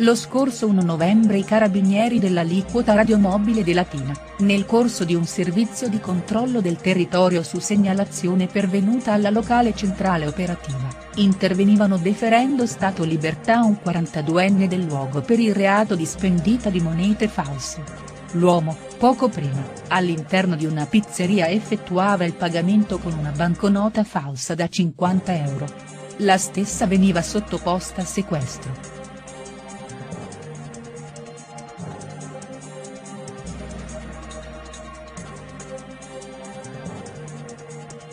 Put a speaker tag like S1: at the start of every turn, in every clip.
S1: Lo scorso 1 novembre i carabinieri dell'aliquota radiomobile di Latina, nel corso di un servizio di controllo del territorio su segnalazione pervenuta alla locale centrale operativa, intervenivano deferendo stato libertà a un 42enne del luogo per il reato di spendita di monete false. L'uomo, poco prima, all'interno di una pizzeria effettuava il pagamento con una banconota falsa da 50 euro. La stessa veniva sottoposta a sequestro.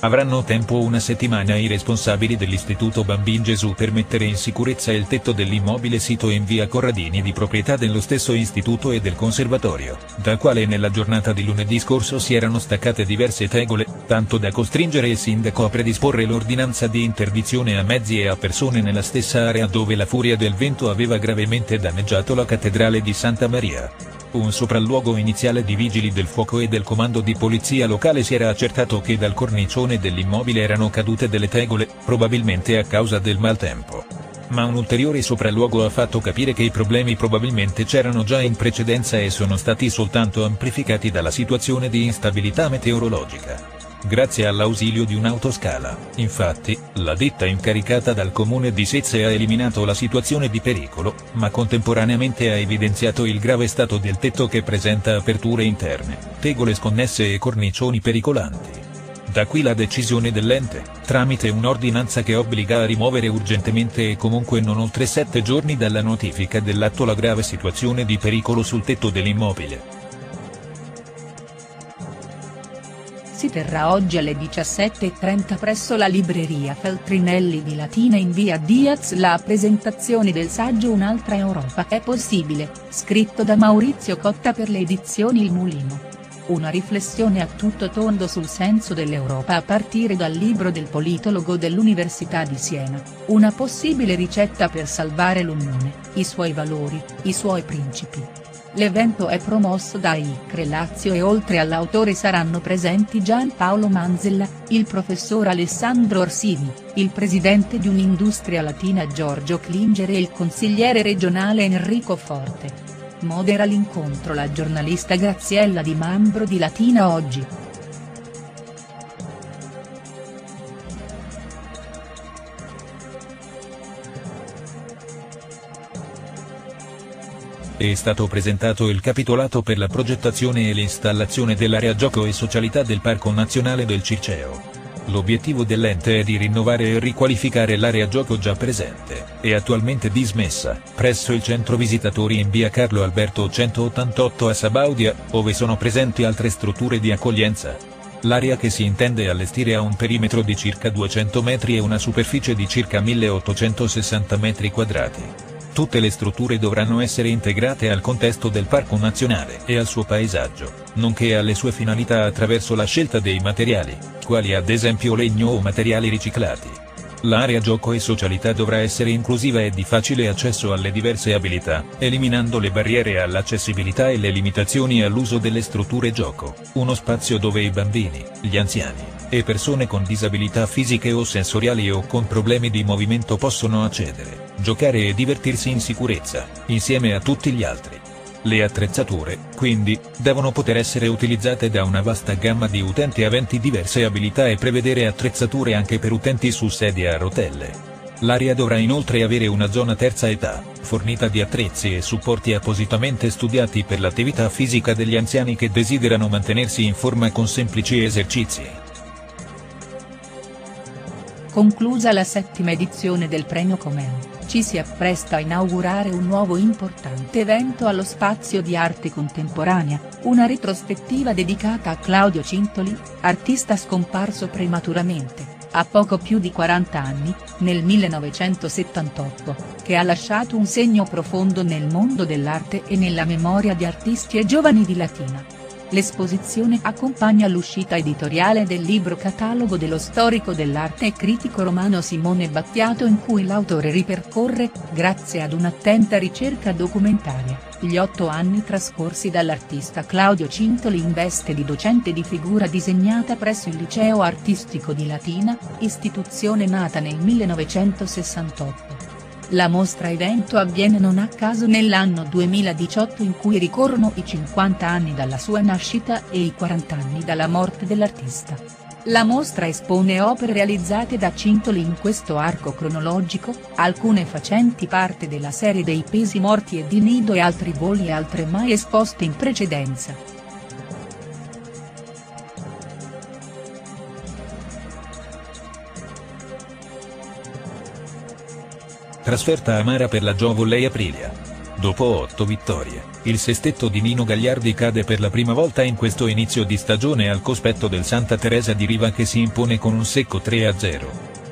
S2: Avranno tempo una settimana i responsabili dell'Istituto Bambin Gesù per mettere in sicurezza il tetto dell'immobile sito in via Corradini di proprietà dello stesso istituto e del conservatorio, dal quale nella giornata di lunedì scorso si erano staccate diverse tegole, tanto da costringere il sindaco a predisporre l'ordinanza di interdizione a mezzi e a persone nella stessa area dove la furia del vento aveva gravemente danneggiato la cattedrale di Santa Maria. Un sopralluogo iniziale di vigili del fuoco e del comando di polizia locale si era accertato che dal cornicione dell'immobile erano cadute delle tegole, probabilmente a causa del maltempo. Ma un ulteriore sopralluogo ha fatto capire che i problemi probabilmente c'erano già in precedenza e sono stati soltanto amplificati dalla situazione di instabilità meteorologica. Grazie all'ausilio di un'autoscala, infatti, la ditta incaricata dal comune di Sezze ha eliminato la situazione di pericolo, ma contemporaneamente ha evidenziato il grave stato del tetto che presenta aperture interne, tegole sconnesse e cornicioni pericolanti. Da qui la decisione dell'ente, tramite un'ordinanza che obbliga a rimuovere urgentemente e comunque non oltre sette giorni dalla notifica dell'atto la grave situazione di pericolo sul tetto dell'immobile.
S1: Si terrà oggi alle 17.30 presso la libreria Feltrinelli di Latina in via Diaz la presentazione del saggio Un'altra Europa è possibile, scritto da Maurizio Cotta per le edizioni Il Mulino. Una riflessione a tutto tondo sul senso dell'Europa a partire dal libro del politologo dell'Università di Siena, una possibile ricetta per salvare l'Unione, i suoi valori, i suoi principi. L'evento è promosso da ICRE Lazio e oltre all'autore saranno presenti Gianpaolo Manzella, il professor Alessandro Orsini, il presidente di Un'Industria Latina Giorgio Klinger e il consigliere regionale Enrico Forte. Modera l'incontro la giornalista Graziella Di Mambro di Latina Oggi.
S2: È stato presentato il capitolato per la progettazione e l'installazione dell'area gioco e socialità del Parco Nazionale del Circeo. L'obiettivo dell'ente è di rinnovare e riqualificare l'area gioco già presente, e attualmente dismessa, presso il centro visitatori in via Carlo Alberto 188 a Sabaudia, ove sono presenti altre strutture di accoglienza. L'area che si intende allestire ha un perimetro di circa 200 metri e una superficie di circa 1860 metri quadrati. Tutte le strutture dovranno essere integrate al contesto del parco nazionale e al suo paesaggio, nonché alle sue finalità attraverso la scelta dei materiali, quali ad esempio legno o materiali riciclati. L'area gioco e socialità dovrà essere inclusiva e di facile accesso alle diverse abilità, eliminando le barriere all'accessibilità e le limitazioni all'uso delle strutture gioco, uno spazio dove i bambini, gli anziani, e persone con disabilità fisiche o sensoriali o con problemi di movimento possono accedere giocare e divertirsi in sicurezza, insieme a tutti gli altri. Le attrezzature, quindi, devono poter essere utilizzate da una vasta gamma di utenti aventi diverse abilità e prevedere attrezzature anche per utenti su sedie a rotelle. L'area dovrà inoltre avere una zona terza età, fornita di attrezzi e supporti appositamente studiati per l'attività fisica degli anziani che desiderano mantenersi in forma con semplici esercizi.
S1: Conclusa la settima edizione del Premio Comeo, ci si appresta a inaugurare un nuovo importante evento allo Spazio di Arte Contemporanea, una retrospettiva dedicata a Claudio Cintoli, artista scomparso prematuramente, a poco più di 40 anni, nel 1978, che ha lasciato un segno profondo nel mondo dell'arte e nella memoria di artisti e giovani di Latina. L'esposizione accompagna l'uscita editoriale del libro catalogo dello storico dell'arte e critico romano Simone Battiato in cui l'autore ripercorre, grazie ad un'attenta ricerca documentaria, gli otto anni trascorsi dall'artista Claudio Cintoli in veste di docente di figura disegnata presso il Liceo Artistico di Latina, istituzione nata nel 1968. La mostra evento avviene non a caso nell'anno 2018 in cui ricorrono i 50 anni dalla sua nascita e i 40 anni dalla morte dell'artista. La mostra espone opere realizzate da Cintoli in questo arco cronologico, alcune facenti parte della serie dei pesi morti e di Nido e altri voli e altre mai esposte in precedenza.
S2: Trasferta amara per la Gio Volley Aprilia. Dopo otto vittorie, il sestetto di Nino Gagliardi cade per la prima volta in questo inizio di stagione al cospetto del Santa Teresa di Riva che si impone con un secco 3-0.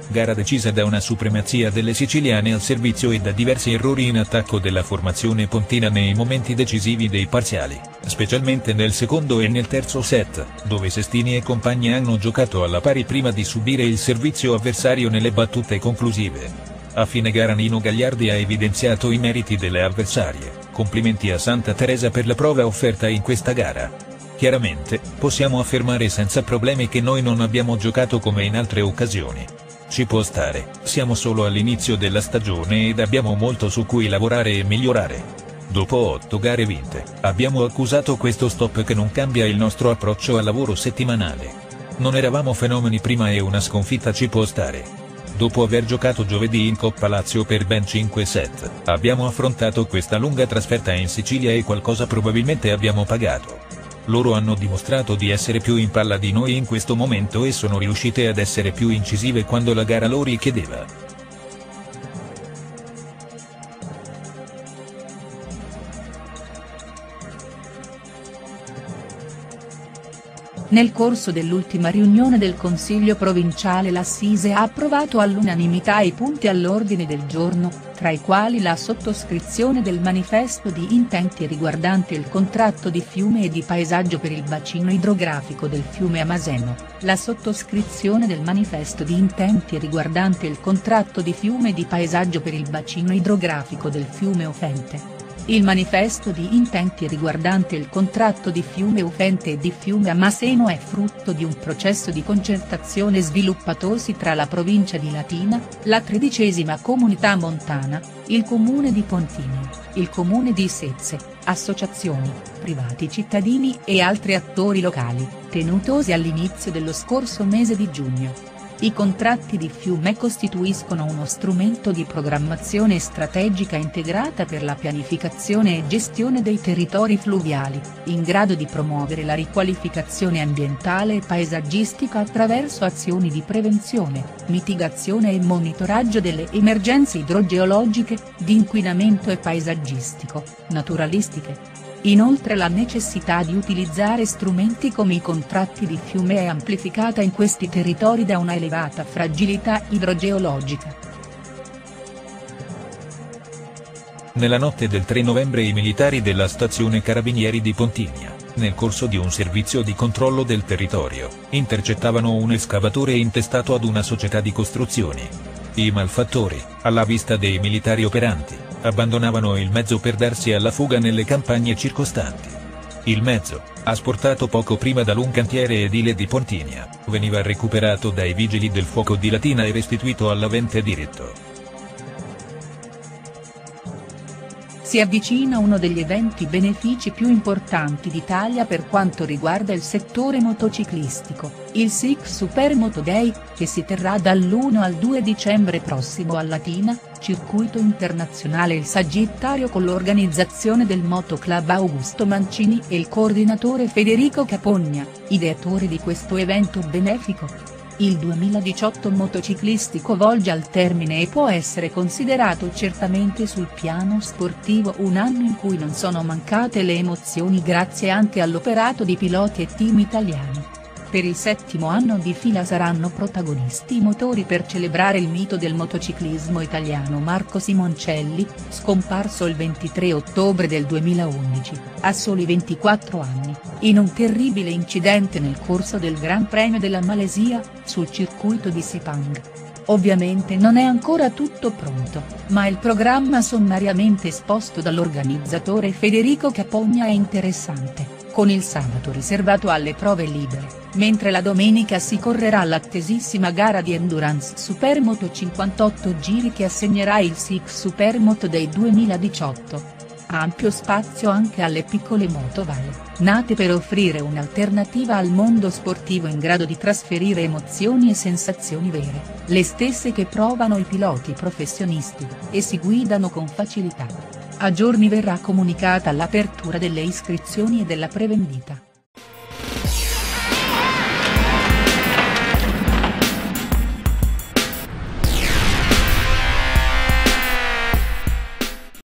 S2: Gara decisa da una supremazia delle siciliane al servizio e da diversi errori in attacco della formazione pontina nei momenti decisivi dei parziali, specialmente nel secondo e nel terzo set, dove Sestini e compagni hanno giocato alla pari prima di subire il servizio avversario nelle battute conclusive. A fine gara Nino Gagliardi ha evidenziato i meriti delle avversarie, complimenti a Santa Teresa per la prova offerta in questa gara. Chiaramente, possiamo affermare senza problemi che noi non abbiamo giocato come in altre occasioni. Ci può stare, siamo solo all'inizio della stagione ed abbiamo molto su cui lavorare e migliorare. Dopo otto gare vinte, abbiamo accusato questo stop che non cambia il nostro approccio al lavoro settimanale. Non eravamo fenomeni prima e una sconfitta ci può stare. Dopo aver giocato giovedì in Coppa Lazio per ben 5 set, abbiamo affrontato questa lunga trasferta in Sicilia e qualcosa probabilmente abbiamo pagato. Loro hanno dimostrato di essere più in palla di noi in questo momento e sono riuscite ad essere più incisive quando la gara lo richiedeva.
S1: Nel corso dell'ultima riunione del Consiglio provinciale l'Assise ha approvato all'unanimità i punti all'ordine del giorno, tra i quali la sottoscrizione del manifesto di intenti riguardante il contratto di fiume e di paesaggio per il bacino idrografico del fiume Amaseno, la sottoscrizione del manifesto di intenti riguardante il contratto di fiume e di paesaggio per il bacino idrografico del fiume Ofente il manifesto di intenti riguardante il contratto di Fiume Ufente e di Fiume Amaseno è frutto di un processo di concertazione sviluppatosi tra la provincia di Latina, la tredicesima comunità montana, il comune di Pontini, il comune di Sezze, associazioni, privati cittadini e altri attori locali, tenutosi all'inizio dello scorso mese di giugno. I contratti di fiume costituiscono uno strumento di programmazione strategica integrata per la pianificazione e gestione dei territori fluviali, in grado di promuovere la riqualificazione ambientale e paesaggistica attraverso azioni di prevenzione, mitigazione e monitoraggio delle emergenze idrogeologiche, di inquinamento e paesaggistico, naturalistiche, Inoltre la necessità di utilizzare strumenti come i contratti di fiume è amplificata in questi territori da una elevata fragilità idrogeologica.
S2: Nella notte del 3 novembre i militari della stazione Carabinieri di Pontigna, nel corso di un servizio di controllo del territorio, intercettavano un escavatore intestato ad una società di costruzioni. I malfattori, alla vista dei militari operanti, abbandonavano il mezzo per darsi alla fuga nelle campagne circostanti. Il mezzo, asportato poco prima dall'un cantiere edile di Pontinia, veniva recuperato dai vigili del fuoco di Latina e restituito all'avente diretto.
S1: Si avvicina uno degli eventi benefici più importanti d'Italia per quanto riguarda il settore motociclistico, il SIC Supermoto Day, che si terrà dall'1 al 2 dicembre prossimo a Latina, circuito internazionale Il Sagittario con l'organizzazione del Motoclub Augusto Mancini e il coordinatore Federico Capogna, ideatori di questo evento benefico. Il 2018 motociclistico volge al termine e può essere considerato certamente sul piano sportivo un anno in cui non sono mancate le emozioni grazie anche all'operato di piloti e team italiani. Per il settimo anno di fila saranno protagonisti i motori per celebrare il mito del motociclismo italiano Marco Simoncelli, scomparso il 23 ottobre del 2011, a soli 24 anni, in un terribile incidente nel corso del Gran Premio della Malesia, sul circuito di Sepang. Ovviamente non è ancora tutto pronto, ma il programma sommariamente esposto dall'organizzatore Federico Capogna è interessante con il sabato riservato alle prove libere, mentre la domenica si correrà l'attesissima gara di Endurance Supermoto 58 giri che assegnerà il Six Supermoto dei 2018. Ampio spazio anche alle piccole motovale, nate per offrire un'alternativa al mondo sportivo in grado di trasferire emozioni e sensazioni vere, le stesse che provano i piloti professionisti, e si guidano con facilità. A giorni verrà comunicata l'apertura delle iscrizioni e della prevendita.